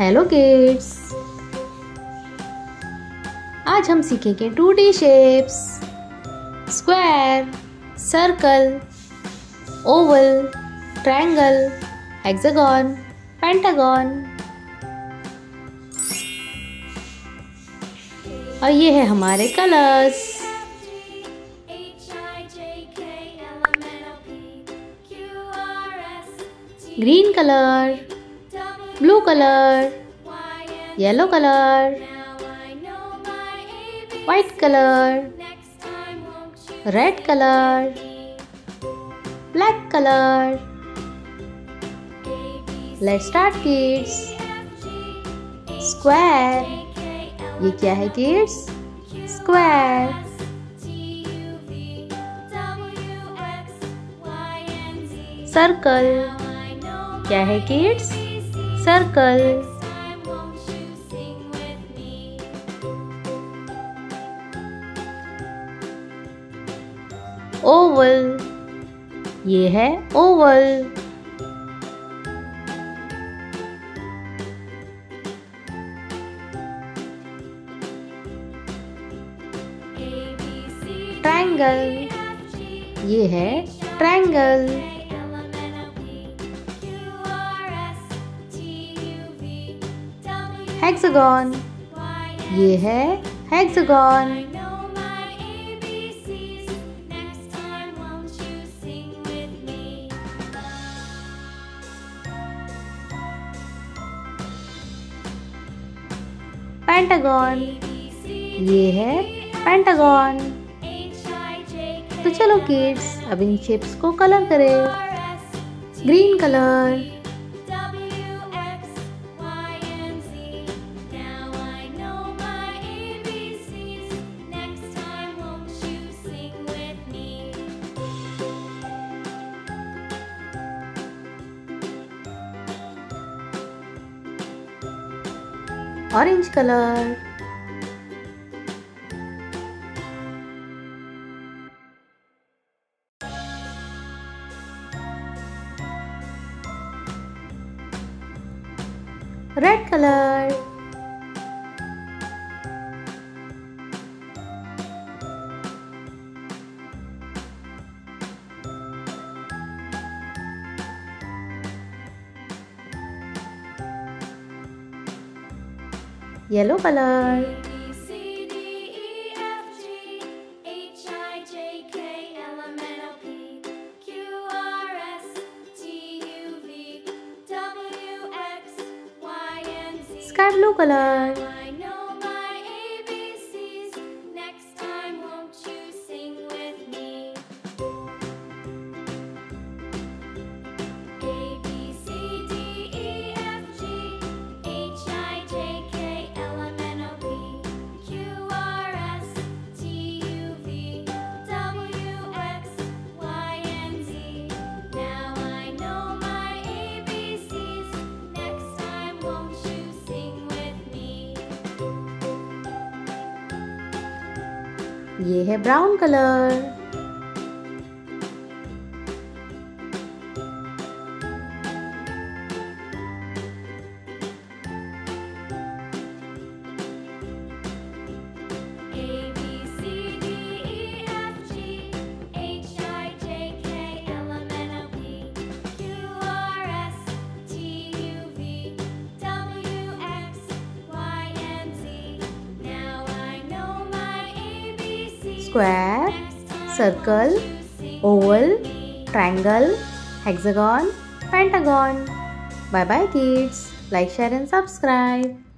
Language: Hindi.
हेलो किड्स आज हम सीखेंगे two D shapes square circle oval triangle hexagon pentagon और ये है हमारे colours green colour blue colour, yellow colour white colour red colour black colour. Let start kids square ये क्या है किड्स स्क्वायर सर्कल क्या है किड्स सर्कल ओवल ये है ओवल ट्रायंगल ये है ट्रायंगल हेक्सागन ये है हेक्सागन पेंटागन ये है पेंटागन तो चलो किड्स अब इन शेप्स को कलर करें. Green colour orange color. Red color yellow color. Sky blue color ये है brown colour. Square, circle, oval, triangle, hexagon, pentagon. Bye bye kids. Like, share and subscribe.